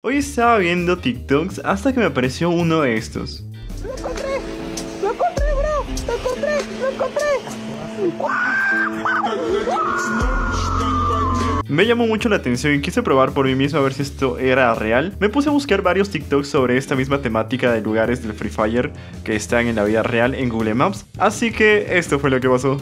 Hoy estaba viendo TikToks hasta que me apareció uno de estos. ¡Lo encontré! ¡Lo encontré, bro! ¡Lo encontré! ¡Lo encontré! Me llamó mucho la atención y quise probar por mí mismo a ver si esto era real. Me puse a buscar varios TikToks sobre esta misma temática de lugares del Free Fire que están en la vida real en Google Maps. Así que esto fue lo que pasó.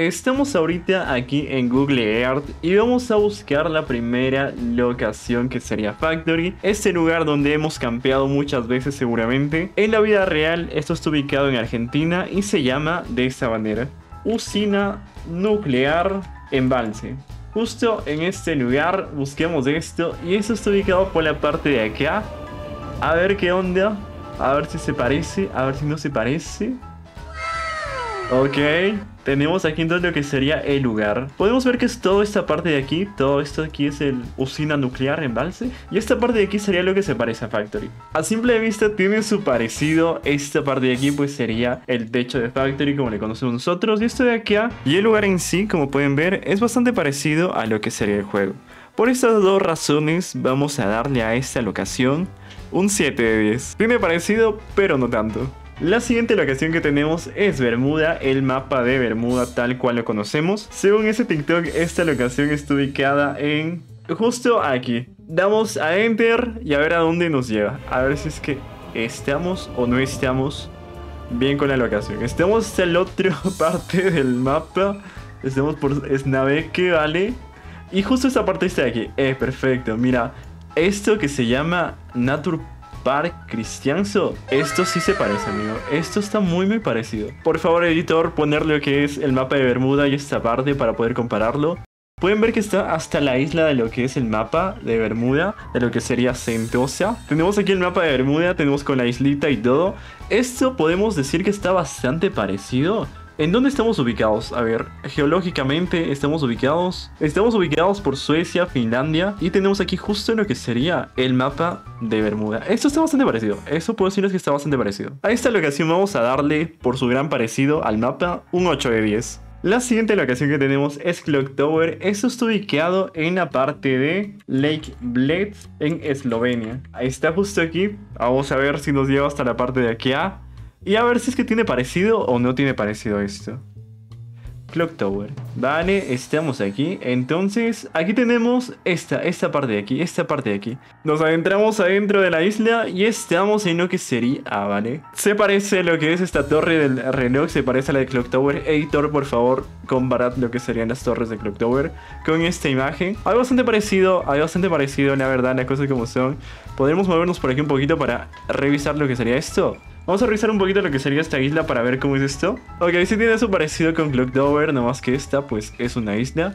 Estamos ahorita aquí en Google Earth y vamos a buscar la primera locación que sería Factory, este lugar donde hemos campeado muchas veces seguramente. En la vida real esto está ubicado en Argentina y se llama de esta manera, Usina Nuclear Embalse. Justo en este lugar busquemos esto y esto está ubicado por la parte de acá. A ver qué onda, a ver si se parece, a ver si no se parece. Ok, tenemos aquí entonces lo que sería el lugar. Podemos ver que es toda esta parte de aquí. Todo esto aquí es el usina nuclear embalse. Y esta parte de aquí sería lo que se parece a Factory. A simple vista tiene su parecido. Esta parte de aquí pues sería el techo de Factory como le conocemos nosotros. Y esto de acá. Y el lugar en sí, como pueden ver, es bastante parecido a lo que sería el juego. Por estas dos razones vamos a darle a esta locación un 7 de 10. Tiene parecido, pero no tanto. La siguiente locación que tenemos es Bermuda, el mapa de Bermuda tal cual lo conocemos. Según ese TikTok, esta locación está ubicada en justo aquí. Damos a Enter y a ver a dónde nos lleva. A ver si es que estamos o no estamos bien con la locación. Estamos en la otra parte del mapa. Estamos por Snabeque, ¿vale? Y justo esta parte está aquí. Eh, perfecto. Mira, esto que se llama Nature Park Cristianzo. Esto sí se parece, amigo. Esto está muy, muy parecido. Por favor, editor, ponerle lo que es el mapa de Bermuda y esta parte para poder compararlo. Pueden ver que está hasta la isla de lo que es el mapa de Bermuda, de lo que sería Sentosa. Tenemos aquí el mapa de Bermuda, tenemos con la islita y todo. Esto podemos decir que está bastante parecido ¿En dónde estamos ubicados? A ver, geológicamente estamos ubicados. Estamos ubicados por Suecia, Finlandia. Y tenemos aquí justo lo que sería el mapa de Bermuda. Esto está bastante parecido. Eso puedo decirles que está bastante parecido. A esta locación vamos a darle, por su gran parecido al mapa, un 8 de 10. La siguiente locación que tenemos es Clock Tower. Esto está ubicado en la parte de Lake Bled en Eslovenia. Ahí está justo aquí. Vamos a ver si nos lleva hasta la parte de aquí a y a ver si es que tiene parecido o no tiene parecido esto. Clock Tower. Vale, estamos aquí. Entonces, aquí tenemos esta, esta parte de aquí, esta parte de aquí. Nos adentramos adentro de la isla y estamos en lo que sería... Ah, vale. Se parece lo que es esta torre del reloj, se parece a la de Clock Tower. Editor, por favor, comparad lo que serían las torres de Clock Tower con esta imagen. Hay bastante parecido, hay bastante parecido, la verdad, las cosas como son. Podremos movernos por aquí un poquito para revisar lo que sería esto. Vamos a revisar un poquito lo que sería esta isla para ver cómo es esto. Ok, sí tiene su parecido con Clock Tower, no más que esta pues es una isla.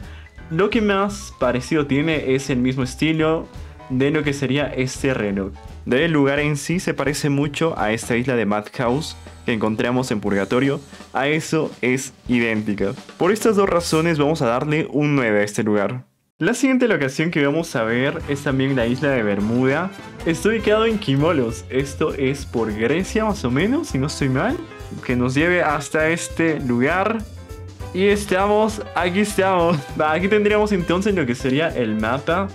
Lo que más parecido tiene es el mismo estilo de lo que sería este reloj. Del lugar en sí se parece mucho a esta isla de Madhouse que encontramos en Purgatorio, a eso es idéntica. Por estas dos razones vamos a darle un 9 a este lugar. La siguiente locación que vamos a ver es también la isla de Bermuda. Está ubicado en Kimolos. Esto es por Grecia más o menos, si no estoy mal. Que nos lleve hasta este lugar. Y estamos, aquí estamos. Aquí tendríamos entonces lo que sería el mapa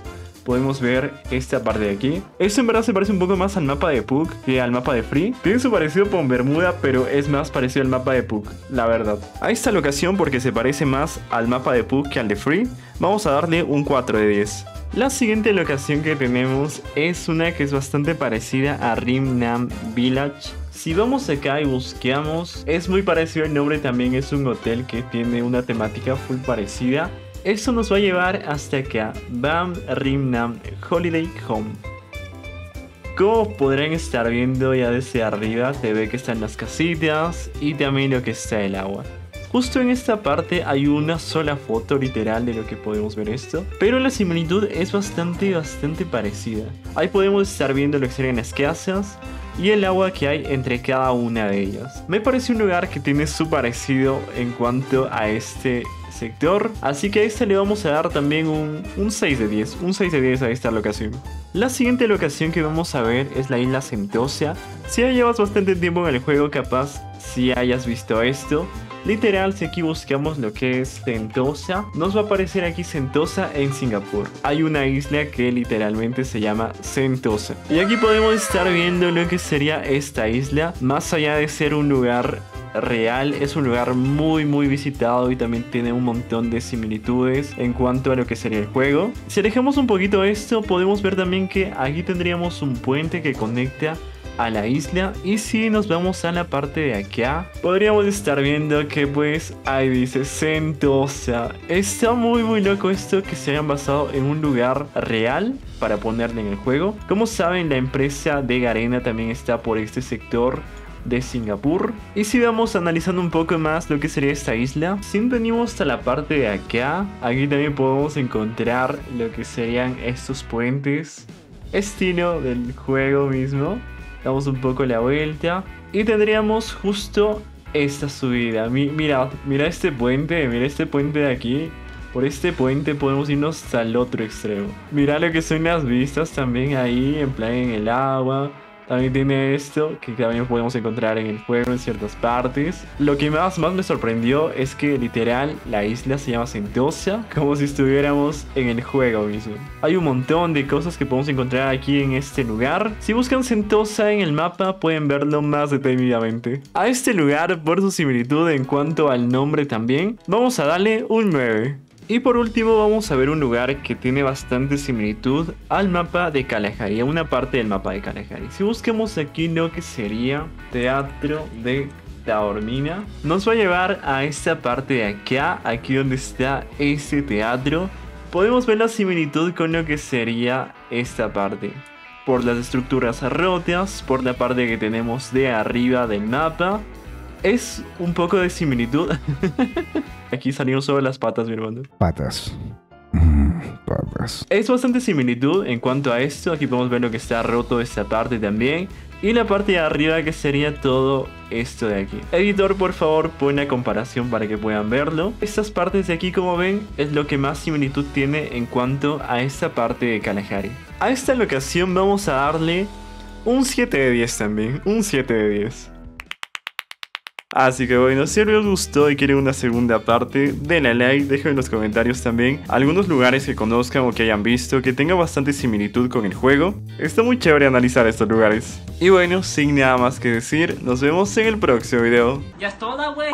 podemos ver esta parte de aquí. Esto en verdad se parece un poco más al mapa de Puck que al mapa de Free. Tiene su parecido con Bermuda, pero es más parecido al mapa de Puck, la verdad. A esta locación, porque se parece más al mapa de Puck que al de Free, vamos a darle un 4 de 10. La siguiente locación que tenemos es una que es bastante parecida a Rimnam Village. Si vamos acá y buscamos, es muy parecido el nombre, también es un hotel que tiene una temática full parecida. Esto nos va a llevar hasta acá, Bam Rimnam Holiday Home. Como podrán estar viendo ya desde arriba, se ve que están las casitas y también lo que está el agua. Justo en esta parte hay una sola foto literal de lo que podemos ver esto, pero la similitud es bastante, bastante parecida. Ahí podemos estar viendo lo que serían las casas y el agua que hay entre cada una de ellas. Me parece un lugar que tiene su parecido en cuanto a este Así que a este le vamos a dar también un, un 6 de 10. Un 6 de 10 a esta locación. La siguiente locación que vamos a ver es la isla Sentosa. Si ya llevas bastante tiempo en el juego, capaz si hayas visto esto. Literal, si aquí buscamos lo que es Sentosa, nos va a aparecer aquí Sentosa en Singapur. Hay una isla que literalmente se llama Sentosa. Y aquí podemos estar viendo lo que sería esta isla, más allá de ser un lugar real. Es un lugar muy muy visitado y también tiene un montón de similitudes en cuanto a lo que sería el juego. Si alejamos un poquito esto, podemos ver también que aquí tendríamos un puente que conecta a la isla y si nos vamos a la parte de acá podríamos estar viendo que pues ahí dice Sentosa está muy muy loco esto que se hayan basado en un lugar real para ponerle en el juego como saben la empresa de Garena también está por este sector de Singapur. Y si vamos analizando un poco más lo que sería esta isla, si venimos hasta la parte de acá, aquí también podemos encontrar lo que serían estos puentes, estilo del juego mismo. Damos un poco la vuelta y tendríamos justo esta subida. mira, mira este puente, mira este puente de aquí. Por este puente podemos irnos el otro extremo. Mira lo que son las vistas también ahí, en plan en el agua. También tiene esto que también podemos encontrar en el juego en ciertas partes. Lo que más, me sorprendió es que literal la isla se llama Sentosa, como si estuviéramos en el juego mismo. Hay un montón de cosas que podemos encontrar aquí en este lugar. Si buscan Sentosa en el mapa pueden verlo más detenidamente. A este lugar, por su similitud en cuanto al nombre también, vamos a darle un 9. Y por último vamos a ver un lugar que tiene bastante similitud al mapa de Kalahari, una parte del mapa de Kalahari. Si busquemos aquí lo que sería Teatro de Taormina, nos va a llevar a esta parte de acá, aquí donde está ese teatro. Podemos ver la similitud con lo que sería esta parte. Por las estructuras rotas, por la parte que tenemos de arriba del mapa. Es un poco de similitud. Aquí salieron sobre las patas, mi hermano. Patas. Mm, patas. Es bastante similitud en cuanto a esto. Aquí podemos ver lo que está roto esta parte también. Y la parte de arriba que sería todo esto de aquí. Editor, por favor, pon la comparación para que puedan verlo. Estas partes de aquí, como ven, es lo que más similitud tiene en cuanto a esta parte de Kalahari. A esta locación vamos a darle un 7 de 10 también. Un 7 de 10. Así que bueno, si les gustó y quieren una segunda parte, denle like, dejen en los comentarios también algunos lugares que conozcan o que hayan visto que tengan bastante similitud con el juego. Está muy chévere analizar estos lugares. Y bueno, sin nada más que decir, nos vemos en el próximo video. Ya es toda, güey.